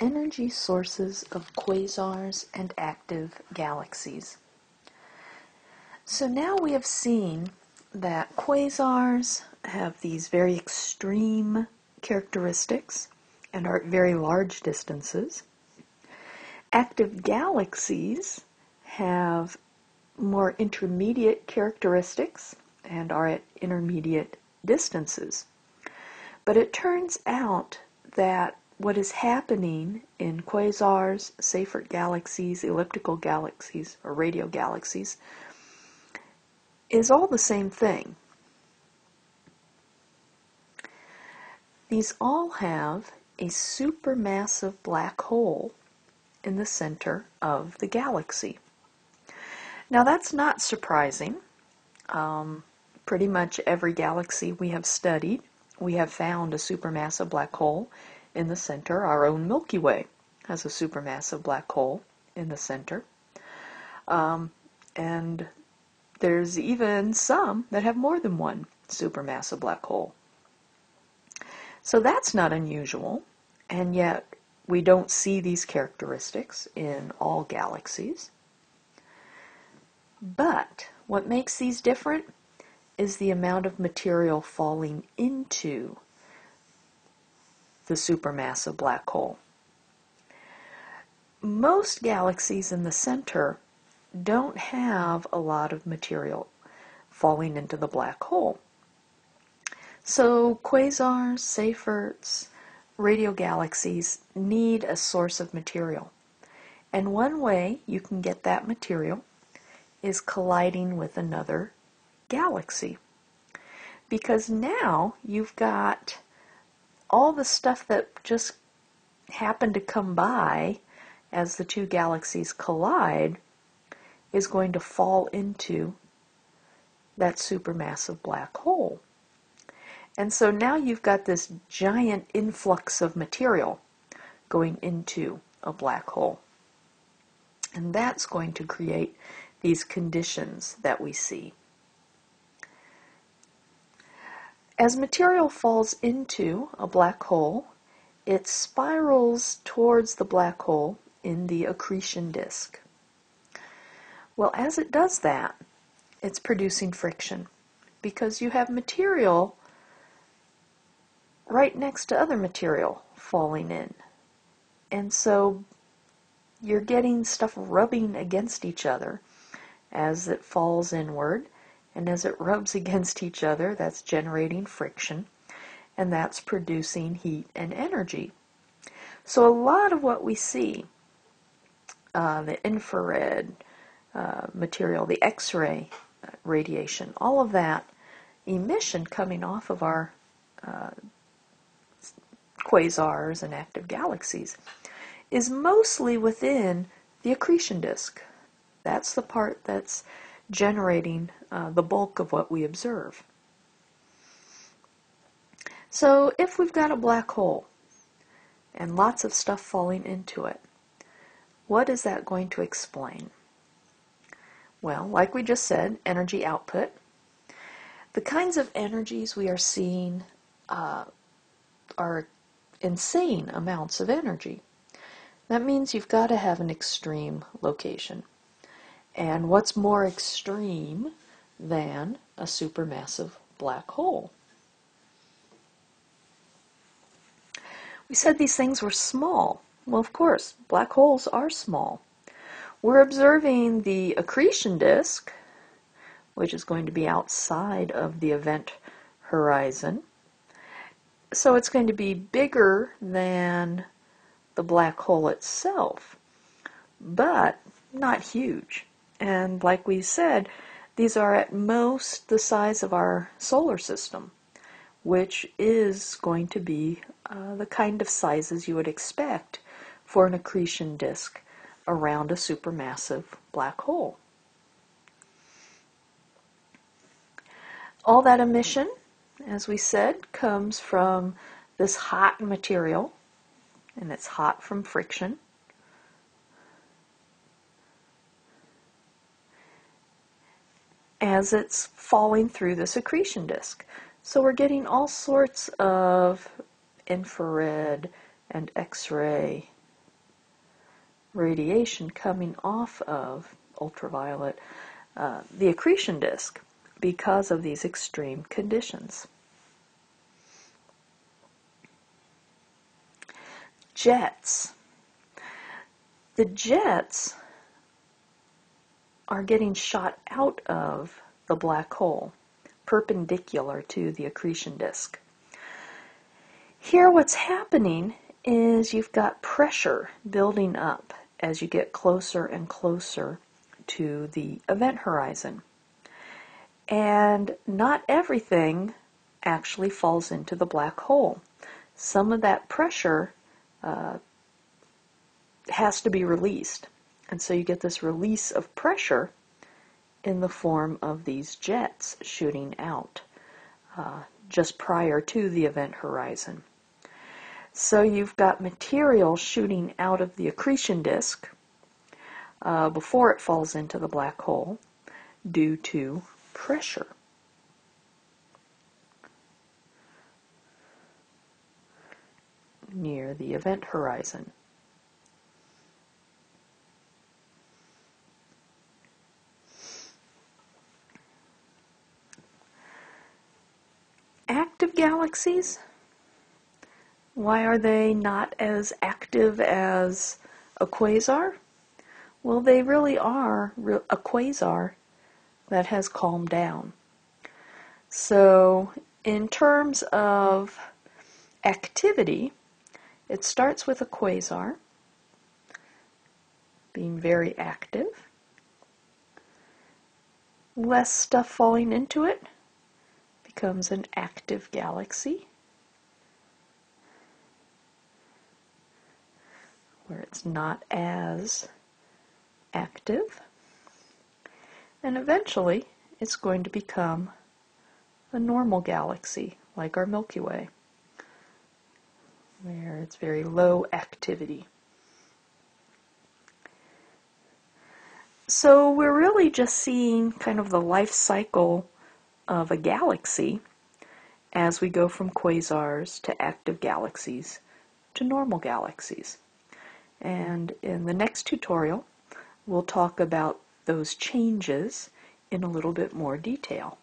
energy sources of quasars and active galaxies. So now we have seen that quasars have these very extreme characteristics and are at very large distances. Active galaxies have more intermediate characteristics and are at intermediate distances. But it turns out that what is happening in quasars, Seyfert galaxies, elliptical galaxies, or radio galaxies is all the same thing. These all have a supermassive black hole in the center of the galaxy. Now that's not surprising. Um, pretty much every galaxy we have studied, we have found a supermassive black hole in the center. Our own Milky Way has a supermassive black hole in the center. Um, and there's even some that have more than one supermassive black hole. So that's not unusual, and yet we don't see these characteristics in all galaxies. But what makes these different is the amount of material falling into the supermassive black hole. Most galaxies in the center don't have a lot of material falling into the black hole. So quasars, Seyferts, radio galaxies need a source of material. And one way you can get that material is colliding with another galaxy. Because now you've got all the stuff that just happened to come by as the two galaxies collide is going to fall into that supermassive black hole. And so now you've got this giant influx of material going into a black hole. And that's going to create these conditions that we see. As material falls into a black hole, it spirals towards the black hole in the accretion disk. Well, as it does that, it's producing friction because you have material right next to other material falling in. And so you're getting stuff rubbing against each other as it falls inward. And as it rubs against each other, that's generating friction. And that's producing heat and energy. So a lot of what we see, uh, the infrared, uh, material, the X-ray uh, radiation, all of that emission coming off of our uh, quasars and active galaxies is mostly within the accretion disk. That's the part that's generating uh, the bulk of what we observe. So if we've got a black hole and lots of stuff falling into it, what is that going to explain? Well, like we just said, energy output. The kinds of energies we are seeing uh, are insane amounts of energy. That means you've got to have an extreme location. And what's more extreme than a supermassive black hole? We said these things were small. Well, of course, black holes are small. We're observing the accretion disk, which is going to be outside of the event horizon. So it's going to be bigger than the black hole itself, but not huge. And like we said, these are at most the size of our solar system, which is going to be uh, the kind of sizes you would expect for an accretion disk around a supermassive black hole. All that emission, as we said, comes from this hot material, and it's hot from friction. As it's falling through the accretion disk. So we're getting all sorts of infrared and X-ray radiation coming off of ultraviolet, uh, the accretion disk, because of these extreme conditions. Jets. The jets are getting shot out of the black hole, perpendicular to the accretion disk. Here what's happening is you've got pressure building up as you get closer and closer to the event horizon. And not everything actually falls into the black hole. Some of that pressure uh, has to be released. And so you get this release of pressure in the form of these jets shooting out uh, just prior to the event horizon. So you've got material shooting out of the accretion disk uh, before it falls into the black hole due to pressure. near the event horizon. Active galaxies why are they not as active as a quasar? Well, they really are a quasar that has calmed down. So, in terms of activity, it starts with a quasar being very active, less stuff falling into it becomes an active galaxy. where it's not as active. And eventually, it's going to become a normal galaxy, like our Milky Way, where it's very low activity. So we're really just seeing kind of the life cycle of a galaxy as we go from quasars to active galaxies to normal galaxies. And in the next tutorial, we'll talk about those changes in a little bit more detail.